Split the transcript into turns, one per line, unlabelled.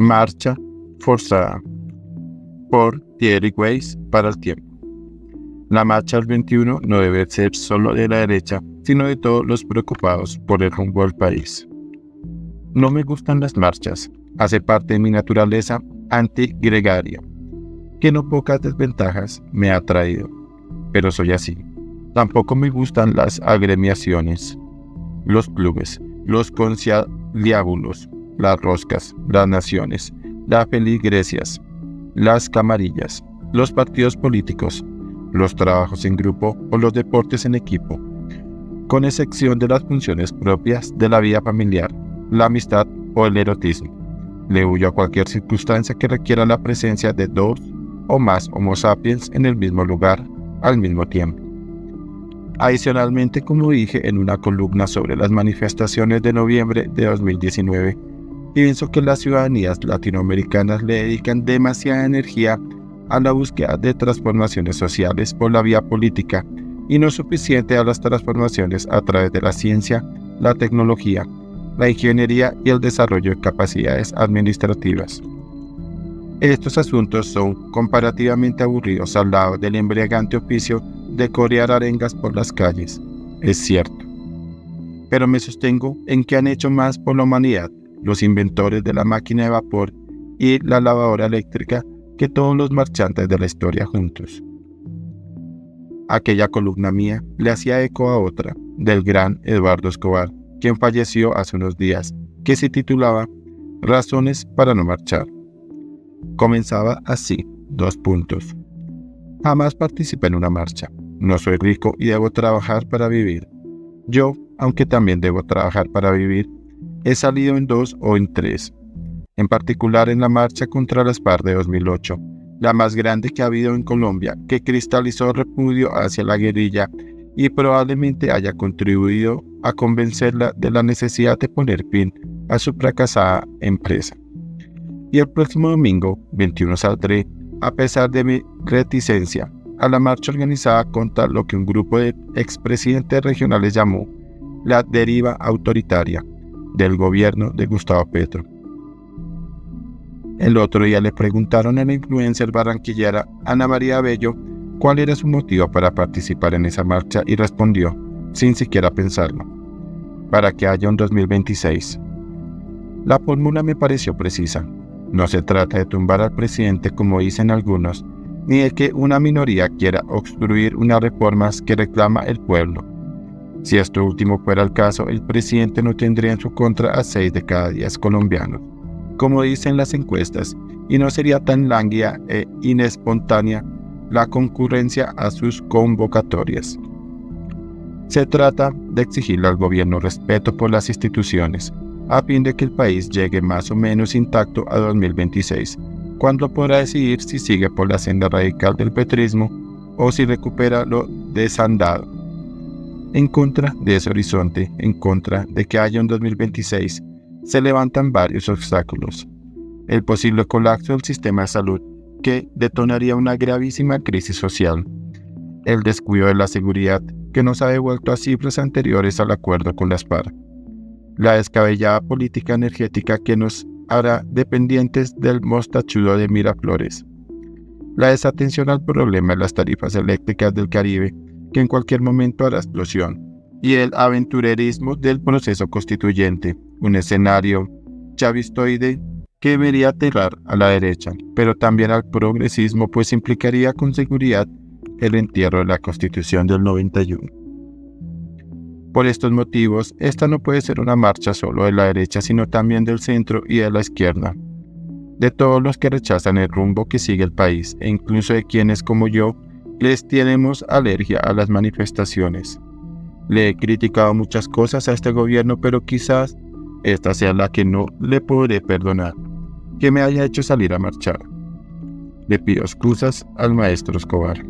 Marcha forzada por Thierry Weiss para el tiempo. La marcha del 21 no debe ser solo de la derecha, sino de todos los preocupados por el rumbo del país. No me gustan las marchas, hace parte de mi naturaleza antigregaria, que no pocas desventajas me ha traído, pero soy así. Tampoco me gustan las agremiaciones, los clubes, los conciliábulos, las roscas, las naciones, las feligresias, las camarillas, los partidos políticos, los trabajos en grupo o los deportes en equipo, con excepción de las funciones propias de la vida familiar, la amistad o el erotismo. Le huyo a cualquier circunstancia que requiera la presencia de dos o más Homo sapiens en el mismo lugar al mismo tiempo. Adicionalmente, como dije en una columna sobre las manifestaciones de noviembre de 2019, pienso que las ciudadanías latinoamericanas le dedican demasiada energía a la búsqueda de transformaciones sociales por la vía política y no suficiente a las transformaciones a través de la ciencia, la tecnología, la ingeniería y el desarrollo de capacidades administrativas. Estos asuntos son comparativamente aburridos al lado del embriagante oficio de corear arengas por las calles, es cierto. Pero me sostengo en que han hecho más por la humanidad los inventores de la máquina de vapor y la lavadora eléctrica que todos los marchantes de la historia juntos. Aquella columna mía le hacía eco a otra, del gran Eduardo Escobar, quien falleció hace unos días, que se titulaba Razones para no marchar. Comenzaba así, dos puntos. Jamás participé en una marcha. No soy rico y debo trabajar para vivir. Yo, aunque también debo trabajar para vivir, he salido en dos o en tres. En particular en la marcha contra las FARC de 2008, la más grande que ha habido en Colombia, que cristalizó repudio hacia la guerrilla y probablemente haya contribuido a convencerla de la necesidad de poner fin a su fracasada empresa. Y el próximo domingo, 21 saldré, a pesar de mi reticencia, a la marcha organizada contra lo que un grupo de expresidentes regionales llamó la deriva autoritaria del gobierno de Gustavo Petro. El otro día le preguntaron a la influencer barranquillera Ana María Bello cuál era su motivo para participar en esa marcha y respondió, sin siquiera pensarlo, para que haya un 2026. La fórmula me pareció precisa. No se trata de tumbar al presidente como dicen algunos, ni de que una minoría quiera obstruir unas reformas que reclama el pueblo. Si esto último fuera el caso, el presidente no tendría en su contra a seis de cada diez colombianos, como dicen las encuestas, y no sería tan lánguida e inespontánea la concurrencia a sus convocatorias. Se trata de exigirle al gobierno respeto por las instituciones, a fin de que el país llegue más o menos intacto a 2026, cuando podrá decidir si sigue por la senda radical del petrismo o si recupera lo desandado. En contra de ese horizonte, en contra de que haya un 2026, se levantan varios obstáculos. El posible colapso del sistema de salud, que detonaría una gravísima crisis social. El descuido de la seguridad, que nos ha devuelto a cifras anteriores al acuerdo con las FARC la descabellada política energética que nos hará dependientes del mostachudo de Miraflores, la desatención al problema de las tarifas eléctricas del Caribe, que en cualquier momento hará explosión, y el aventurerismo del proceso constituyente, un escenario chavistoide que debería aterrar a la derecha, pero también al progresismo, pues implicaría con seguridad el entierro de la Constitución del 91. Por estos motivos, esta no puede ser una marcha solo de la derecha, sino también del centro y de la izquierda. De todos los que rechazan el rumbo que sigue el país, e incluso de quienes como yo, les tenemos alergia a las manifestaciones. Le he criticado muchas cosas a este gobierno, pero quizás esta sea la que no le podré perdonar, que me haya hecho salir a marchar. Le pido excusas al maestro Escobar.